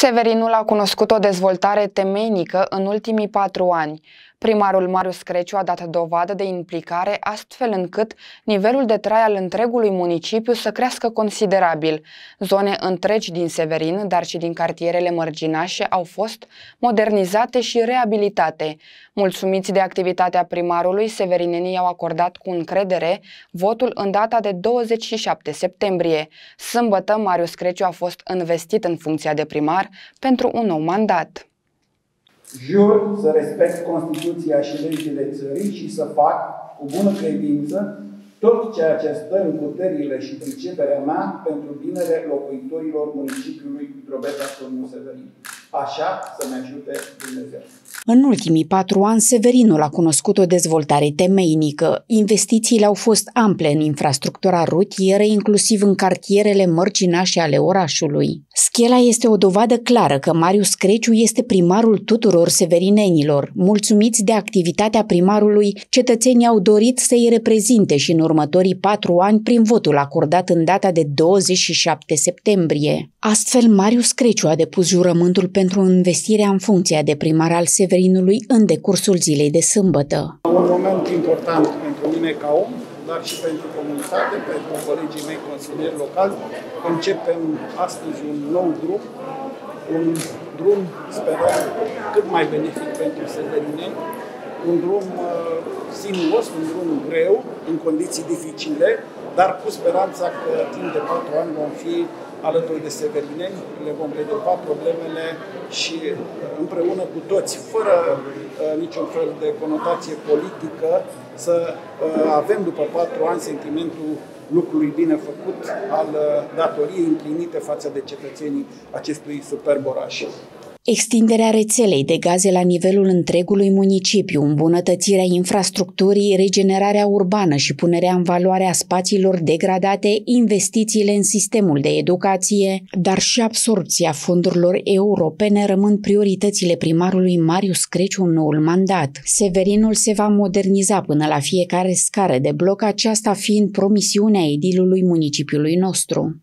Severinul a cunoscut o dezvoltare temeinică în ultimii patru ani. Primarul Marius Creciu a dat dovadă de implicare astfel încât nivelul de trai al întregului municipiu să crească considerabil. Zone întregi din Severin, dar și din cartierele mărginașe au fost modernizate și reabilitate. Mulțumiți de activitatea primarului, severinenii au acordat cu încredere votul în data de 27 septembrie. Sâmbătă, Marius Creciu a fost investit în funcția de primar pentru un nou mandat. Jur să respect Constituția și legile țării și să fac cu bună credință tot ceea ce stă în puterile și priceperea mea pentru binele locuitorilor municipiului Drobeta Turnu Severin. Așa să ne ajute Dumnezeu. În ultimii patru ani, Severinul a cunoscut o dezvoltare temeinică. Investițiile au fost ample în infrastructura rutieră, inclusiv în cartierele mărginașe ale orașului. Schela este o dovadă clară că Marius Creciu este primarul tuturor severinenilor. Mulțumiți de activitatea primarului, cetățenii au dorit să-i reprezinte și în următorii patru ani prin votul acordat în data de 27 septembrie. Astfel, Marius Creciu a depus jurământul pentru investirea în funcția de primar al Severinului în decursul zilei de sâmbătă. Un moment important pentru mine ca om, dar și pentru comunitate, pentru colegii mei consilieri locali. Concepem astăzi un nou drum, un drum, sperăm, cât mai benefic pentru severineni, un drum uh, sinuos, un drum greu, în condiții dificile, dar cu speranța că timp de patru ani vom fi alături de severineni, le vom rezolva problemele și uh, împreună cu toți, fără uh, niciun fel de conotație politică, să uh, avem după patru ani sentimentul lucrului bine făcut, al uh, datoriei împlinite față de cetățenii acestui superb oraș. Extinderea rețelei de gaze la nivelul întregului municipiu, îmbunătățirea infrastructurii, regenerarea urbană și punerea în valoare a spațiilor degradate, investițiile în sistemul de educație, dar și absorpția fondurilor europene rămân prioritățile primarului Marius Creciu în noul mandat. Severinul se va moderniza până la fiecare scară de bloc, aceasta fiind promisiunea edilului municipiului nostru.